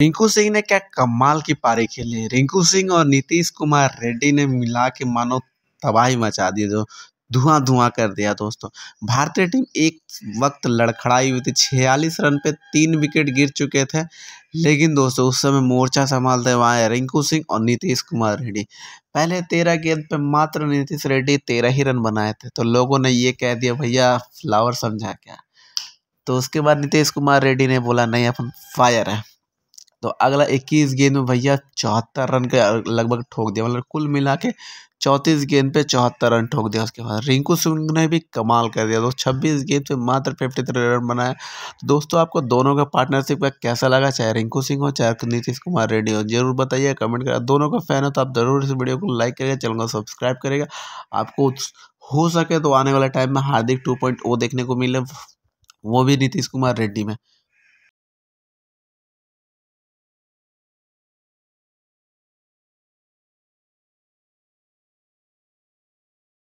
रिंकू सिंह ने क्या कमाल की पारी खेली? रिंकू सिंह और नीतीश कुमार रेड्डी ने मिला के मानो तबाही मचा दी, जो धुआँ धुआँ कर दिया दोस्तों। भारतीय टीम एक वक्त लड़खड़ाई हुई थी, छियालीस रन पे तीन विकेट गिर चुके थे। लेकिन दोस्तों, उस समय मोर्चा संभालते हुए रिंकू सिंह और नीतीश कुमार रेड्डी। पहले तेरह गेंद पे मात्र नीतीश रेड्डी तेरह ही रन बनाए थे तो लोगों ने ये कह दिया, भैया, फ्लावर समझा क्या? तो उसके बाद नीतीश कुमार रेड्डी ने बोला, नहीं, अपन फायर है। तो अगला इक्कीस गेंद में भैया चौहत्तर रन के लगभग ठोक दिया मतलब कुल मिला के चौंतीस गेंद पे चौहत्तर रन ठोक दिया उसके बाद। रिंकू सिंह ने भी कमाल कर दिया, दोस्तों छब्बीस गेंद पे मात्र फिफ्टी थ्री रन बनाए तो दोस्तों, आपको दोनों का पार्टनरशिप का कैसा लगा, चाहे रिंकू सिंह हो, चाहे नीतीश कुमार रेड्डी हो, ज़रूर बताइए कमेंट करें। दोनों का फ़ैन हो तो आप ज़रूर इस वीडियो को लाइक करेगा चैनल को सब्सक्राइब करेगा आपको हो सके तो आने वाले टाइम में हार्दिक टू देखने को मिले, वो भी नीतीश कुमार रेड्डी में।